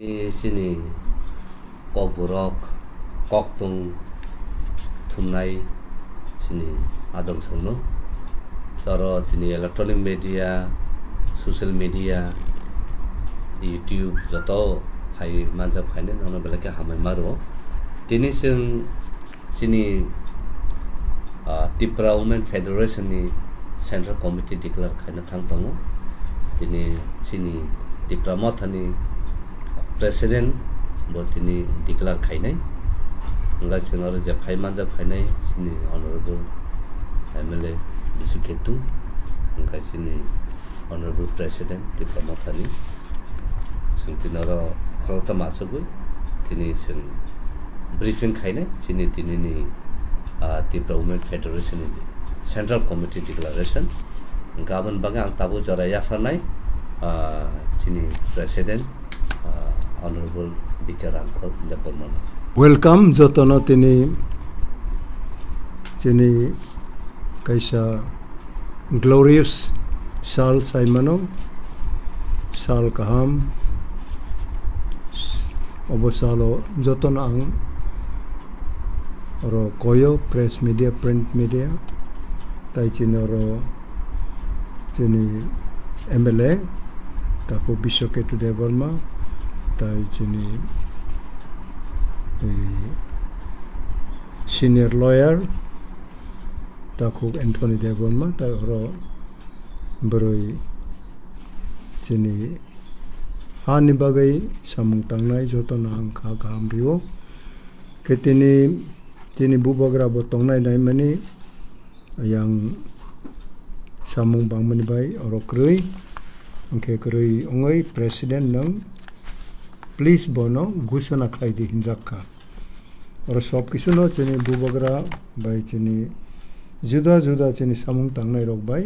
이 신이 꼭부럭 꼭동 tumnai sini adong songno soro tini electronic media social media youtube joto hai manja phaine nono belake hamai maro tini sing sini tipra women federation ni central committee declare khaina thang tongo tini sini tipra mothani president बतिनि declare खाइनाय हंगा सिङाव जेफाय मानजा फाइनाय सिनि अनारेबल M L A Vishu खेतु हंगा सिनि अनारेबल president डिप्ल'माथानि जों दिनार खरता मासगै दिनै जों ब्रिफिं खाइनाय सिनि दिनैनि तिब्रा वुमेन फेडारेसननि सेन्ट्रेल कमिटि डिक्लारेसन गाबोन बागै आं ताबो जरा याफारनाय सिनि president honourable Bikar Ankar Debbarman welcome যতন তিনি তিনি কাইসা গ্লোরিয়াস সাল সাইমানো সাল কাহাম অবসালো যতন আং র কয় প্রেস মিডিয়া প্রিন্ট মিডিয়া তাই চিনর তিনি এম এল এ তাকো Bishwaketu Debbarma kita ini eh, senior lawyer takuk Anthony Devonma, ma tak ro beroi ini hani bagai samung tangnai joto nang ka kamriwo ketini ini bubagra botong nai nai mani yang samung bang mani bai orokrui Oke, okay, kerui ongoi presiden neng place भनौँ घुसना खाइदेखि जग्गा र सब किसिम चाहिँ बुबग्रा भाइ चाहिँ नि जुदा जुदा चाहिँ नि सामुङ थाङ्नै रोग भाइ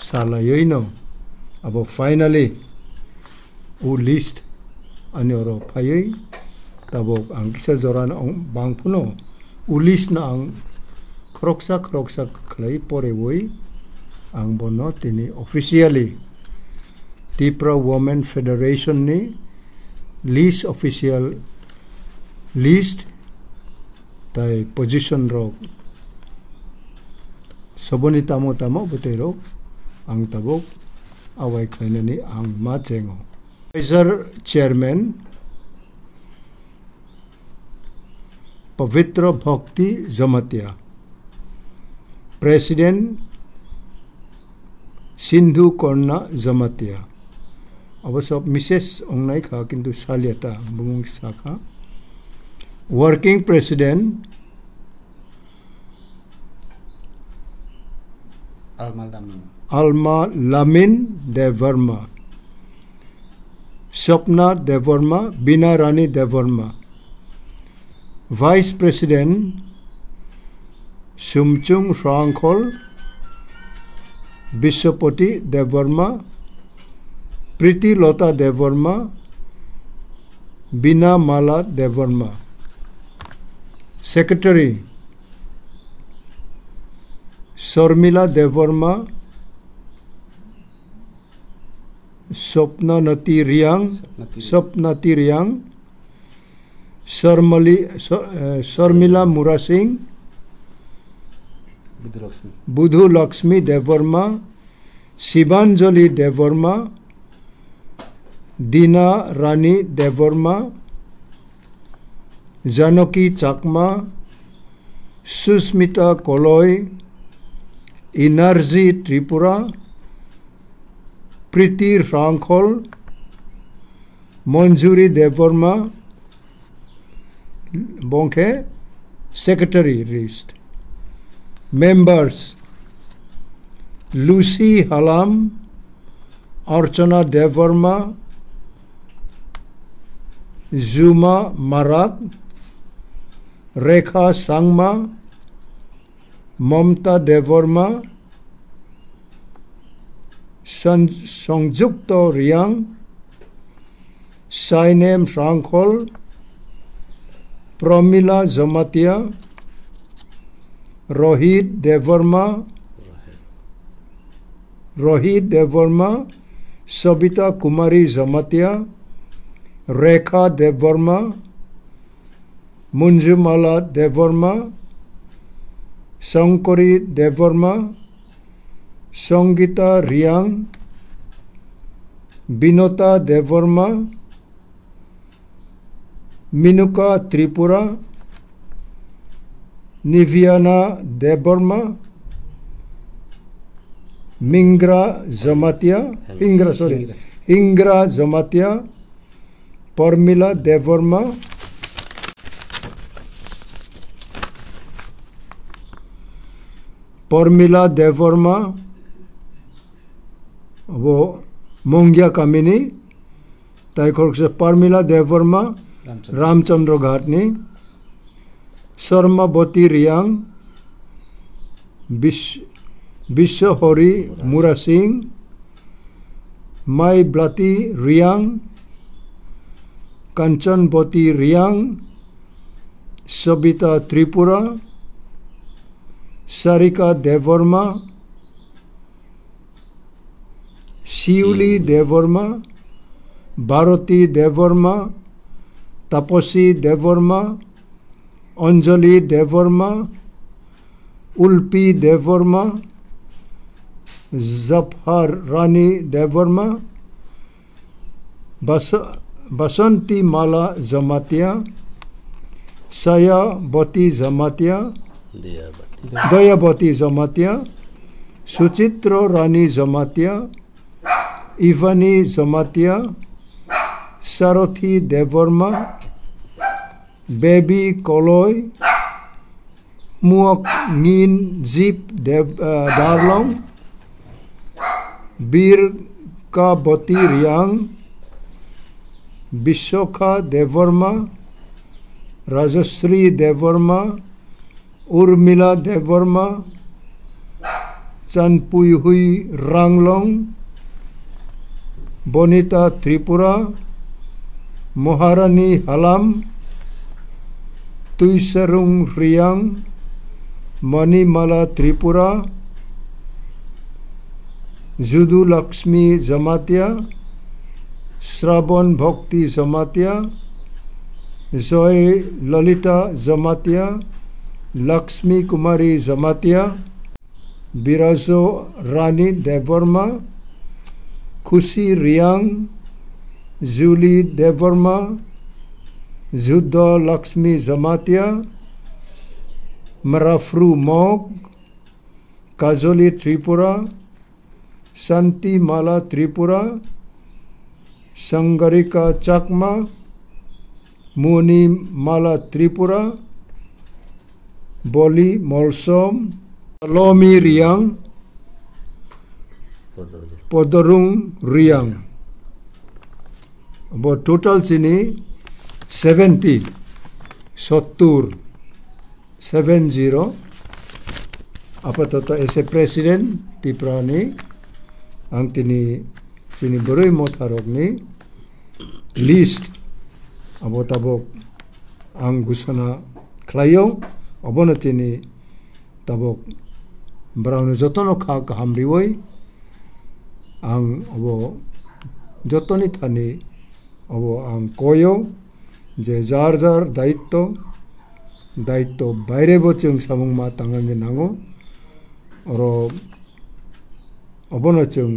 साल यही न। अब फाइनली ऊ लिस्ट अनि अरू फाइ त अब हाङ्किसा जरा बाङ्फु न ऊ लिस्ट न आङ खरोक्सा खरोक्सा खालि परे वै आङ भन्न तिनी officially Federation ni list official list tai position ro soboni tamo tamo bute ro ang tabok awai khlaina ni ang ma chengo advisor chairman पवित्र भक्ति जमतिया प्रेसिडेंट सिंधु कर्णा जमतिया অবশ্য মিসেস অংনাই খা কিন্তু সালিয়াতা বুমুং Sakha working president Alma Lamin Debbarma Swapna Debbarma Bina Rani Debbarma vice president সুমচুং ফ্রাংখল Biswapati Debbarma Priti Lata Debbarma Bina Mala Debbarma. Secretary Sharmila Debbarma Swapnanti Reang Swapnati Reang. Sharmali Sharmila Mura Singh Budhu Lakshmi Debbarma Shivanjali Debbarma Dina Rani Debbarma Janaki Chakma Susmita Kalai energy Tripura Preeti Rangkhal Manjuri Debbarma Bankhe secretary list members Lucy Halam Archana Debbarma Juma Marak Rekha Sangma Mamata Debbarma Sanjukta Reang Sainem Shrankhal Pramila Jamatia Rohit Debbarma Rohit Debbarma Savita Kumari Jamatia Rekha Debbarma Munjumala Debbarma Shankari Debbarma Sangeeta Reang Vinota Debbarma Minuka Tripura Niviana Debbarma Mingra Jamatia Ingra sorry Ingra Jamatia Parmila Debbarma Parmila Debbarma अब मङ्गिया कामिनी तयखोर्क पर्मिला देववर्मा रामचन्द्र घाटनी शर्मावती रियाङ विश्व विश्वहरी मुरा सिंह माइब्लाती रियाङ रियांग कंचनवती रियांग सबिता त्रिपुरा सारिका देववर्मा शिवली देववर्मा भारती देववर्मा तपसी देववर्मा अंजलि देववर्मा उल्पी देववर्मा ज़फ़र रानी देववर्मा बस बसंती माला जमातिया सयावती जमातिया दियावती जमातिया सुचित्र रानी जमातिया इवानी जमातिया सारथी देववर्मा बेबी कलोय मुअक मीन जीप देव दारलोंग बीर का बती रियांग विश्वखा देववर्मा राजश्री देववर्मा उर्मिला देववर्मा चनपुई हुई रांगलोंग बनिता त्रिपुरा महारानी हलाम तुइसरुंग रियांग मणिमाला त्रिपुरा जुदु लक्ष्मी जमातिया श्रावण भक्ति जमातिया जय ललिता जमातिया लक्ष्मी कुमारी जमातिया बिराजो रानी देववर्मा खुशी रियांग जूली देववर्मा जुद्ध लक्ष्मी जमातिया मराफ्रू मग काजोली त्रिपुरा शांति माला त्रिपुरा सङ्गरिका चकमा मुनिमाला त्रिपुरा बोली मोल्सोम लोमी रियाङ पदरुङ रियाङ अब टोटल चिनी नि सेभेन्टी सत्तुर सेभेन जिरो আপাতত এসে প্রেসিডেন্ট তিপ্রাণী আং चिनि बोरै मथारकनि लिस्ट अब ताबक आं घोषणा खालायो अबनो तिनि ताबक ब्राउन जतन खा हामरिवै आं अब जतनि थानि अब आं कयो जे जार जार दायित्व दायित्व बाहिरबो जों सामुंमा थांनानै नांगौ आरो अबनो जों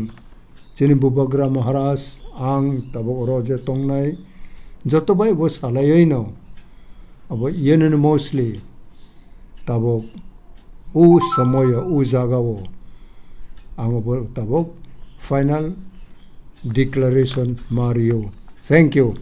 जोंनि बुबग्रा महाराज आं ताबो अरो जे भाई वो साल यही नौ अब ये मोस्टली तब उ समय उ वो आङो तब फाइनल डिक्लारेसन मारियो थैंक यू